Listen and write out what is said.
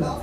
Ja,